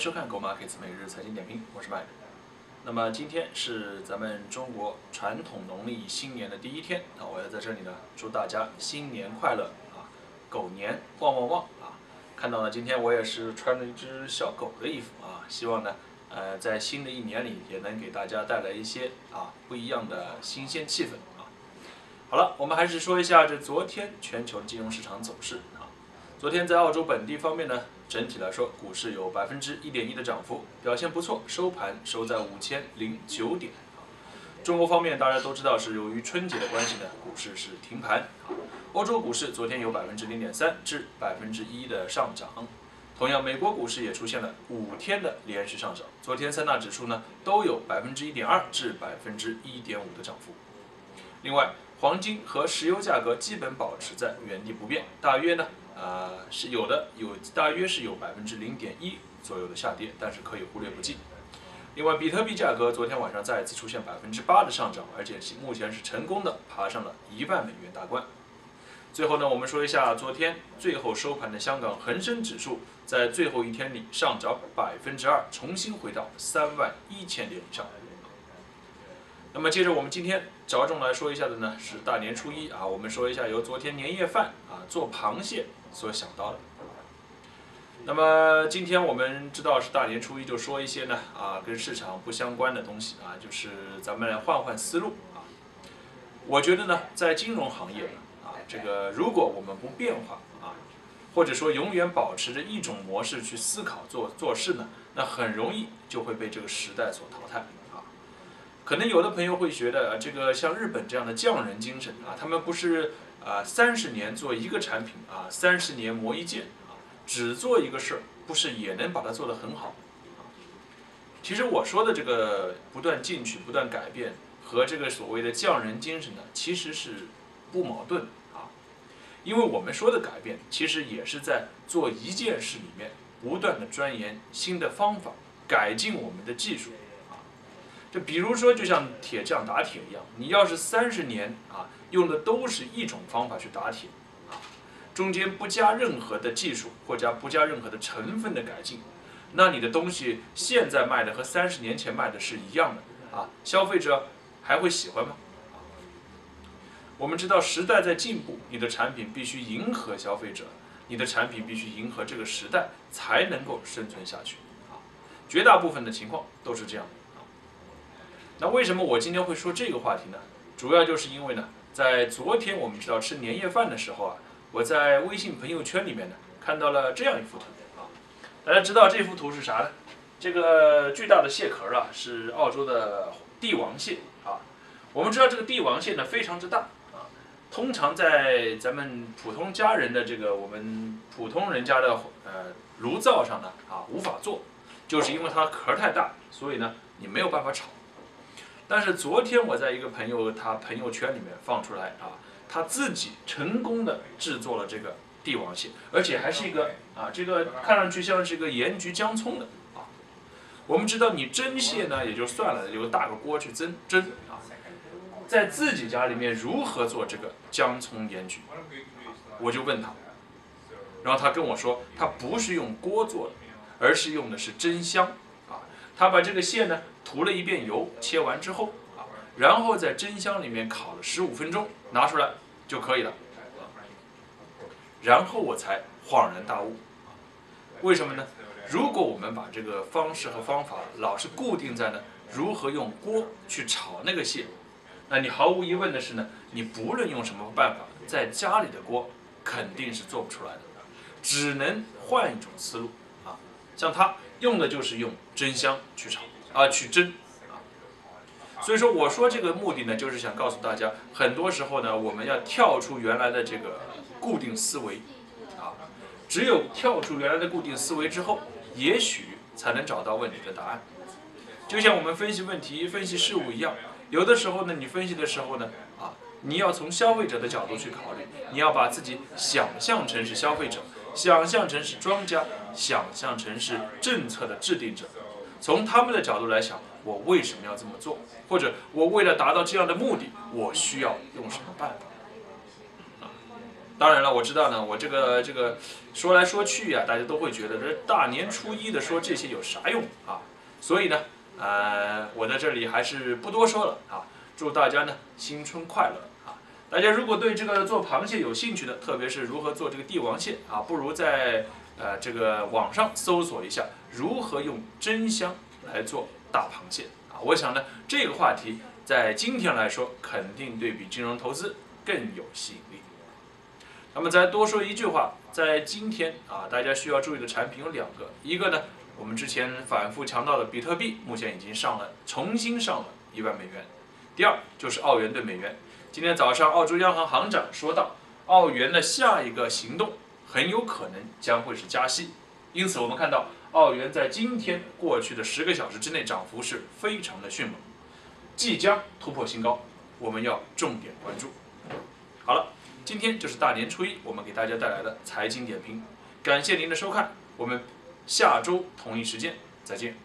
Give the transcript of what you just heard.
收看《狗 markets 每日财经点评》，我是麦。那么今天是咱们中国传统农历新年的第一天啊，我要在这里呢祝大家新年快乐啊，狗年旺旺旺啊！看到了，今天我也是穿了一只小狗的衣服啊，希望呢，呃，在新的一年里也能给大家带来一些啊不一样的新鲜气氛啊。好了，我们还是说一下这昨天全球金融市场走势。昨天在澳洲本地方面呢。整体来说，股市有百分之一点一的涨幅，表现不错，收盘收在五千零九点。中国方面，大家都知道是由于春节的关系呢，股市是停盘。欧洲股市昨天有百分之零点三至百分之一的上涨。同样，美国股市也出现了五天的连续上涨。昨天三大指数呢都有百分之一点二至百分之一点五的涨幅。另外，黄金和石油价格基本保持在原地不变，大约呢。啊，是有的，有大约是有百分之零点一左右的下跌，但是可以忽略不计。另外，比特币价格昨天晚上再次出现百分之八的上涨，而且目前是成功的爬上了一万美元大关。最后呢，我们说一下昨天最后收盘的香港恒生指数，在最后一天里上涨百分之二，重新回到三万一千点以上。那么接着我们今天着重来说一下的呢，是大年初一啊，我们说一下由昨天年夜饭啊做螃蟹。所想到的。那么今天我们知道是大年初一，就说一些呢啊跟市场不相关的东西啊，就是咱们来换换思路啊。我觉得呢，在金融行业啊，这个如果我们不变化啊，或者说永远保持着一种模式去思考做做事呢，那很容易就会被这个时代所淘汰。可能有的朋友会觉得，这个像日本这样的匠人精神啊，他们不是。啊，三十年做一个产品啊，三十年磨一剑啊，只做一个事儿，不是也能把它做得很好？啊其实我说的这个不断进取、不断改变，和这个所谓的匠人精神呢，其实是不矛盾啊。因为我们说的改变，其实也是在做一件事里面不断的钻研新的方法，改进我们的技术。就比如说，就像铁匠打铁一样，你要是三十年啊。用的都是一种方法去打铁，啊，中间不加任何的技术或者不加任何的成分的改进，那你的东西现在卖的和三十年前卖的是一样的啊，消费者还会喜欢吗？我们知道时代在进步，你的产品必须迎合消费者，你的产品必须迎合这个时代才能够生存下去啊，绝大部分的情况都是这样的。那为什么我今天会说这个话题呢？主要就是因为呢。在昨天我们知道吃年夜饭的时候啊，我在微信朋友圈里面呢看到了这样一幅图啊，大家知道这幅图是啥呢？这个巨大的蟹壳啊是澳洲的帝王蟹啊。我们知道这个帝王蟹呢非常之大啊，通常在咱们普通家人的这个我们普通人家的呃炉灶上呢啊无法做，就是因为它壳太大，所以呢你没有办法炒。但是昨天我在一个朋友他朋友圈里面放出来啊，他自己成功的制作了这个帝王蟹，而且还是一个啊，这个看上去像是一个盐焗姜葱的啊。我们知道你蒸蟹呢也就算了，有大个锅去蒸蒸啊，在自己家里面如何做这个姜葱盐焗？我就问他，然后他跟我说，他不是用锅做的，而是用的是蒸箱啊，他把这个蟹呢。涂了一遍油，切完之后啊，然后在蒸箱里面烤了十五分钟，拿出来就可以了。然后我才恍然大悟，为什么呢？如果我们把这个方式和方法老是固定在呢，如何用锅去炒那个蟹，那你毫无疑问的是呢，你不论用什么办法，在家里的锅肯定是做不出来的，只能换一种思路。像他用的就是用蒸箱去炒。啊，去蒸啊！所以说，我说这个目的呢，就是想告诉大家，很多时候呢，我们要跳出原来的这个固定思维啊，只有跳出原来的固定思维之后，也许才能找到问题的答案。就像我们分析问题、分析事物一样，有的时候呢，你分析的时候呢，啊，你要从消费者的角度去考虑，你要把自己想象成是消费者，想象成是庄家，想象成是政策的制定者。从他们的角度来想，我为什么要这么做？或者我为了达到这样的目的，我需要用什么办法？啊，当然了，我知道呢，我这个这个说来说去呀，大家都会觉得这大年初一的说这些有啥用啊？所以呢，呃，我在这里还是不多说了啊。祝大家呢新春快乐！大家如果对这个做螃蟹有兴趣的，特别是如何做这个帝王蟹啊，不如在呃这个网上搜索一下如何用真香来做大螃蟹啊。我想呢，这个话题在今天来说，肯定对比金融投资更有吸引力。那么再多说一句话，在今天啊，大家需要注意的产品有两个，一个呢，我们之前反复强调的比特币，目前已经上了，重新上了一万美元。第二就是澳元对美元。今天早上，澳洲央行行长说到，澳元的下一个行动很有可能将会是加息。因此，我们看到澳元在今天过去的十个小时之内涨幅是非常的迅猛，即将突破新高，我们要重点关注。好了，今天就是大年初一，我们给大家带来的财经点评，感谢您的收看，我们下周同一时间再见。